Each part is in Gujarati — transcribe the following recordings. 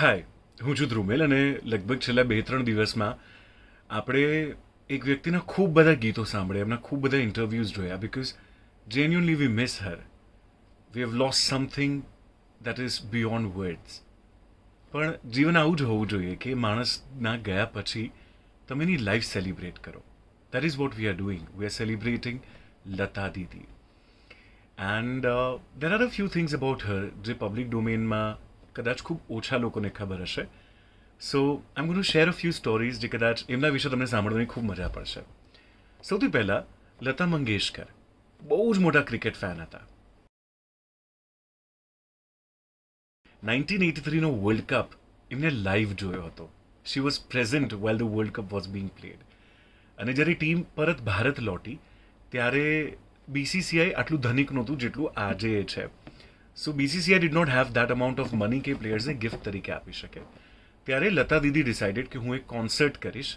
હાય હું છું ધ્રુમેલ અને લગભગ છેલ્લા બે ત્રણ દિવસમાં આપણે એક વ્યક્તિના ખૂબ બધા ગીતો સાંભળ્યા, એમના ખૂબ બધા ઇન્ટરવ્યૂઝ જોયા because genuinely we miss her we have lost something that is beyond words પણ જીવન આવું જ હોવું જોઈએ કે માણસના ગયા પછી તમે એની લાઈફ સેલિબ્રેટ કરો. That is what we are doing we are celebrating Lata Didi and there are a few things about her જે પબ્લિક ડોમેનમાં કદાચ ખૂબ ઓછા લોકોને ખબર હશે. So I am gonna share a few stories જે કદાચ એમના વિશે તમને સાંભળવાની ખૂબ મજા પડશે. સૌથી પહેલાં, લતા મંગેશકર. બહુ જ મોટા ક્રિકેટ ફેન હતા. નાઇન્ટીન એટી થ્રીનો વર્લ્ડ કપ એમને લાઈવ જોયો હતો. She was present well the world cup was being played અને જ્યારે ટીમ પરત ભારત લોટી, ત્યારે બીસીસીઆઈ આટલું ધનિક નહોતું જેટલું આજે છે. So BCCI did not have that amount of money કે પ્લેયર્સને ગિફ્ટ તરીકે આપી શકે ત્યારે લતા દીદી ડિસાઇડેડ કે હું એક કોન્સર્ટ કરીશ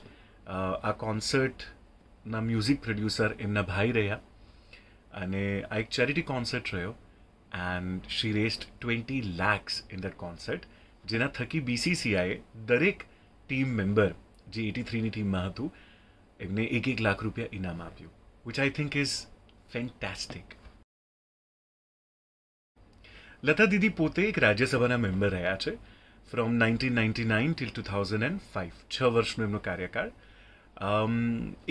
આ કોન્સર્ટના મ્યુઝિક પ્રોડ્યુસર એમના ભાઈ રહ્યા અને આ એક ચેરિટી કોન્સર્ટ રહ્યો and she raised twenty lakhs in that concert જેના થકી બીસીસીઆઈએ દરેક ટીમ મેમ્બર જે એટી થ્રીની ટીમમાં હતું એમને એક એક લાખ રૂપિયા ઇનામ આપ્યું which I think is fantastic Lata Didi પોતે એક રાજ્યસભાના મેમ્બર રહ્યા છે. From nineteen ninety nine till two thousand and five છ વર્ષનો એમનો કાર્યકાળ.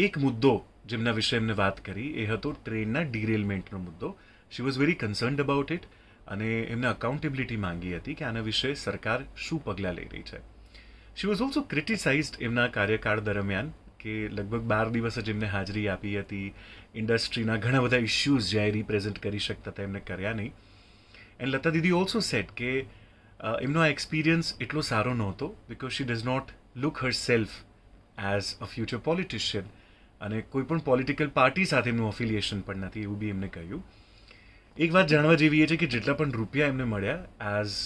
એક મુદ્દો જેમના વિશે એમને વાત કરી એ હતો ટ્રેનના ડિરેલમેન્ટનો મુદ્દો. She was very concerned about it અને એમને અકાઉન્ટેબિલિટી માંગી હતી કે આના વિશે સરકાર શું પગલાં લઈ રહી છે. શી વોઝ ઓલ્સો ક્રિટિસાઇઝડ એમના કાર્યકાળ દરમિયાન કે લગભગ બાર દિવસ જ એમને હાજરી આપી હતી. ઇન્ડસ્ટ્રીના ઘણા બધા ઇશ્યુઝ જ્યાં રિપ્રેઝેન્ટ કરી શકતા હતા એમને કર્યા નહીં. And Lata Didi also said કે એમનો આ એક્સપિરિયન્સ એટલો સારો નહોતો because she does not look herself as a future politician અને કોઈ પણ પોલિટિકલ પાર્ટી સાથે એમનું અફિલિએશન પણ નથી એવું બી એમને કહ્યું એક વાત જાણવા જેવી એ છે કે જેટલા પણ રૂપિયા એમને મળ્યા એઝ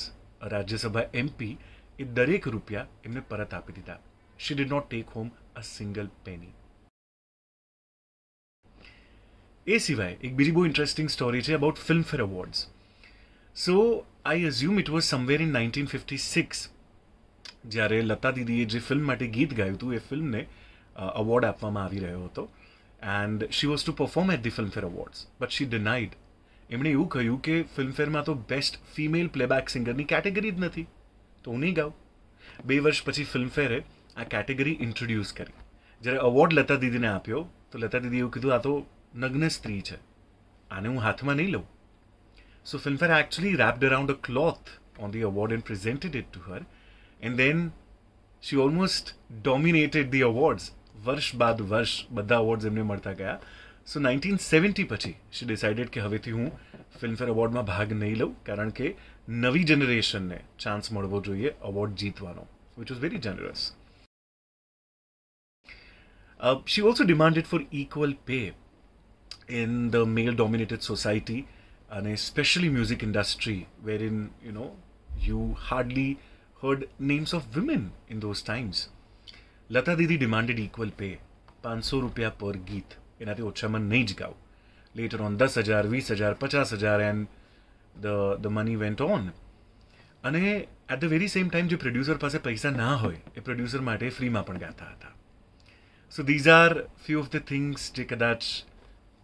રાજ્યસભા એમપી એ દરેક રૂપિયા એમને પરત આપી દીધા she did not take home a single penny એ સિવાય એક બીજી બહુ ઇન્ટરેસ્ટિંગ સ્ટોરી છે about Filmfare awards so I assume it was somewhere in nineteen fifty six જ્યારે લતા દીદીએ જે ફિલ્મ માટે ગીત ગાયું હતું, એ ફિલ્મને અવોર્ડ આપવામાં આવી રહ્યો હતો. And she was to perform at the Filmfare awards but she denied એમણે એવું કહ્યું કે ફિલ્મફેરમાં તો બેસ્ટ ફિમેલ પ્લેબેક સિંગરની કેટેગરી જ નથી. તો હું નહીં ગાઉં. બે વર્ષ પછી ફિલ્મફેરે આ કેટેગરી ઇન્ટ્રોડ્યુસ કરી. જ્યારે અવોર્ડ લતા દીદીને આપ્યો, તો લતા દીદીએ એવું કીધું, આ તો નગ્ન સ્ત્રી છે. આને હું હાથમાં નહીં લઉં. So Filmfare actually wrapped around a cloth on the award and presented it to her. And then she almost dominated the awards. વર્ષ બાદ વર્ષ બધા અવોર્ડ્સ એમને મળતા ગયા સો નાઇન્ટીન સેવન્ટી પછી શી ડિસાઇડેડ કે હવેથી હું ફિલ્મફેર અવોર્ડમાં ભાગ નહીં લઉં કારણ કે નવી જનરેશનને ચાન્સ મળવો જોઈએ award જીતવાનો which was very generous she also demanded for equal pay in the male dominated society and especially music industry wherein you know you hardly heard names of women in those times lata didi demanded equal pay 500 rupiah per ગીત એનાથી ઓછામાં નહીં જ ગાઉં લેટર ઓન દસ હજાર વીસ હજાર પચાસ હજાર and the the money went on અને at the very same time જે પ્રોડ્યુસર પાસે પૈસા ના હોય એ પ્રોડ્યુસર માટે ફ્રીમાં પણ ગાતા હતા so these are few of the things જે કદાચ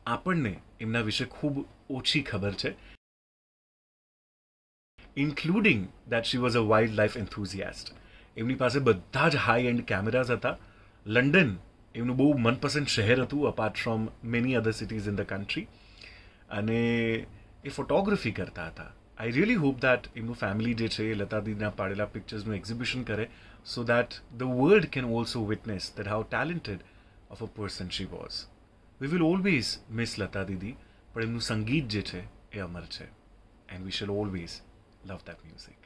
આપણને એમના વિશે ખૂબ ઓછી ખબર છે including that she was a wildlife enthusiast એમની પાસે બધા જ હાઈ એન્ડ કેમેરાઝ હતા. લંડન એમનું બહુ મનપસંદ શહેર હતું apart from many other cities in the country અને એ ફોટોગ્રાફી કરતા હતા. આઈ રિયલી હોપ દેટ એમનું ફેમિલી જે છે એ લતાદીના પાડેલા પિક્ચર્સનું એક્ઝિબિશન કરે so that the world can also witness that how talented of a person she was we will always miss Lata didi પણ એમનું સંગીત જે છે એ અમર છે. And we shall always love that music